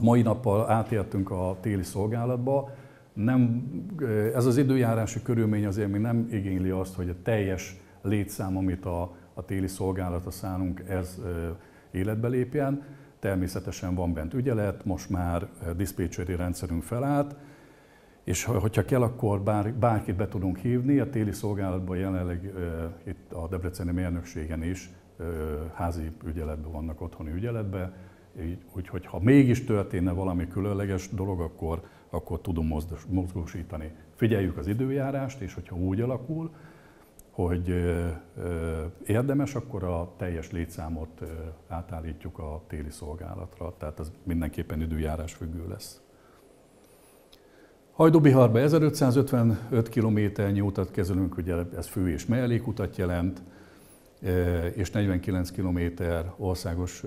A mai nappal átértünk a téli szolgálatba. Nem, ez az időjárási körülmény azért még nem igényli azt, hogy a teljes létszám, amit a, a téli szolgálatra szánunk, ez életbe lépjen. Természetesen van bent ügyelet, most már diszpécseri rendszerünk felállt, és hogyha kell, akkor bár, bárkit be tudunk hívni. A téli szolgálatban jelenleg itt a Debreceni mérnökségen is házi ügyeletben vannak, otthoni ügyeletben, úgyhogy ha mégis történne valami különleges dolog, akkor, akkor tudom mozgósítani. Figyeljük az időjárást, és hogyha úgy alakul, hogy érdemes, akkor a teljes létszámot átállítjuk a téli szolgálatra, tehát ez mindenképpen időjárás függő lesz. Hajdóbiharba 1555 kilométernyi utat kezelünk, ugye ez fő és mellékutat jelent, és 49 kilométer országos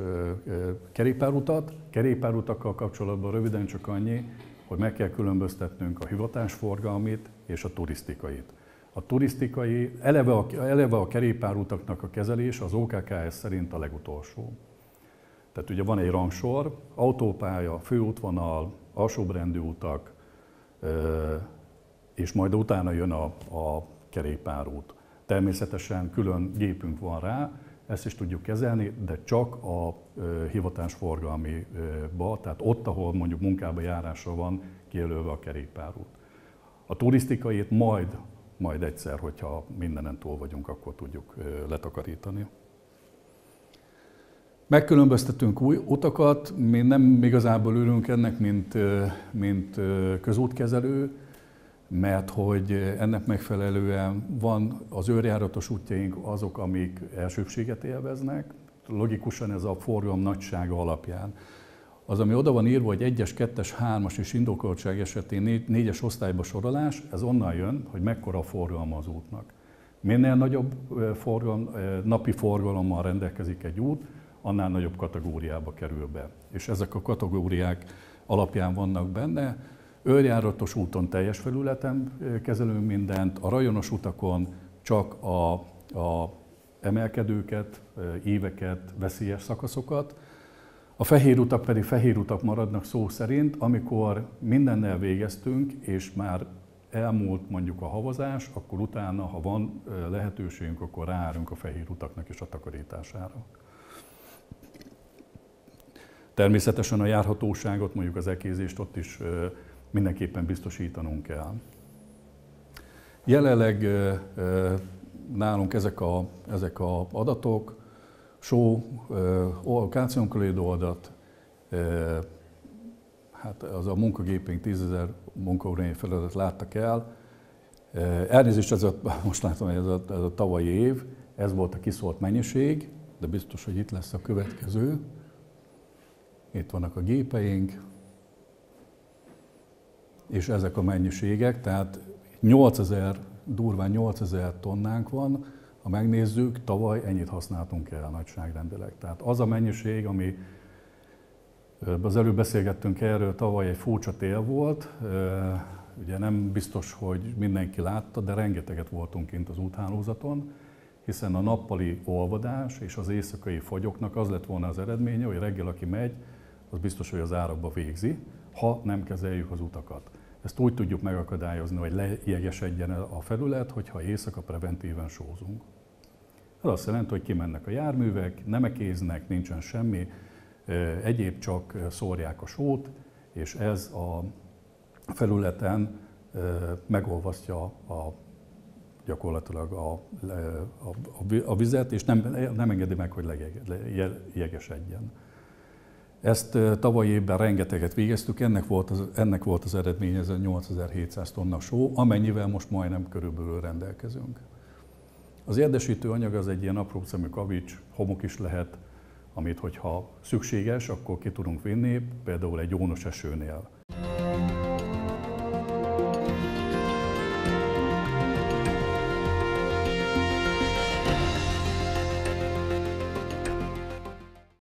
kerékpárutat. Kerékpárutakkal kapcsolatban röviden csak annyi, hogy meg kell különböztetnünk a hivatásforgalmit és a turisztikait. A turisztikai, eleve a, eleve a kerékpárutaknak a kezelés az OKKS szerint a legutolsó. Tehát ugye van egy rangsor, autópálya, főútvonal, alsóbrendű utak, és majd utána jön a, a kerékpárút. Természetesen külön gépünk van rá, ezt is tudjuk kezelni, de csak a hivatásforgalmiba, tehát ott, ahol mondjuk munkába járásra van kijelölve a kerékpárút. A turisztikait majd, majd egyszer, hogyha mindenen túl vagyunk, akkor tudjuk letakarítani. Megkülönböztetünk új utakat, mi nem igazából ülünk ennek, mint, mint közútkezelő, mert hogy ennek megfelelően van az őrjáratos útjaink azok, amik elsőbséget élveznek, logikusan ez a forgalom nagysága alapján. Az, ami oda van írva, hogy 1-es, 2-es, 3-as és indokoltság esetén 4-es osztályba sorolás, ez onnan jön, hogy mekkora a forgalma az útnak. Minél nagyobb forgalom, napi forgalommal rendelkezik egy út, annál nagyobb kategóriába kerül be. És ezek a kategóriák alapján vannak benne. Őrjáratos úton teljes felületen kezelünk mindent, a rajonos utakon csak a, a emelkedőket, éveket, veszélyes szakaszokat, a fehér utak pedig fehér utak maradnak szó szerint, amikor mindennel végeztünk, és már elmúlt mondjuk a havazás, akkor utána, ha van lehetőségünk, akkor ráárunk a fehér utaknak is a takarítására. Természetesen a járhatóságot, mondjuk az ekézést ott is mindenképpen biztosítanunk kell. Jelenleg nálunk ezek a, ezek a adatok, só, kálciumklorid adat, hát az a munkagépénk 10 ezer munkaórányi feladat láttak el. Elnézést, ez a, most látom, ez a, ez a tavalyi év, ez volt a kiszólt mennyiség, de biztos, hogy itt lesz a következő. Itt vannak a gépeink, és ezek a mennyiségek, tehát 8000, durván 8000 tonnánk van, ha megnézzük, tavaly ennyit használtunk el nagyságrendileg. Tehát az a mennyiség, ami az előbb beszélgettünk erről, tavaly egy furcsa tél volt, ugye nem biztos, hogy mindenki látta, de rengeteget voltunk kint az úthálózaton, hiszen a nappali olvadás és az éjszakai fogyoknak az lett volna az eredménye, hogy reggel, aki megy, az biztos, hogy az árakba végzi, ha nem kezeljük az utakat. Ezt úgy tudjuk megakadályozni, hogy lejegesedjen a felület, hogyha éjszaka preventíven sózunk. Ez azt jelenti, hogy kimennek a járművek, nem ekéznek, nincsen semmi, egyéb csak szórják a sót, és ez a felületen megolvasztja a, gyakorlatilag a, a, a vizet, és nem, nem engedi meg, hogy lejegesedjen. Ezt tavaly évben rengeteget végeztük, ennek volt az, ennek volt az eredménye, ez a 8700 tonna só, amennyivel most majdnem körülbelül rendelkezünk. Az érdesítő anyag az egy ilyen apró szemű kavics, homok is lehet, amit hogyha szükséges, akkor ki tudunk vinni, például egy ónos esőnél.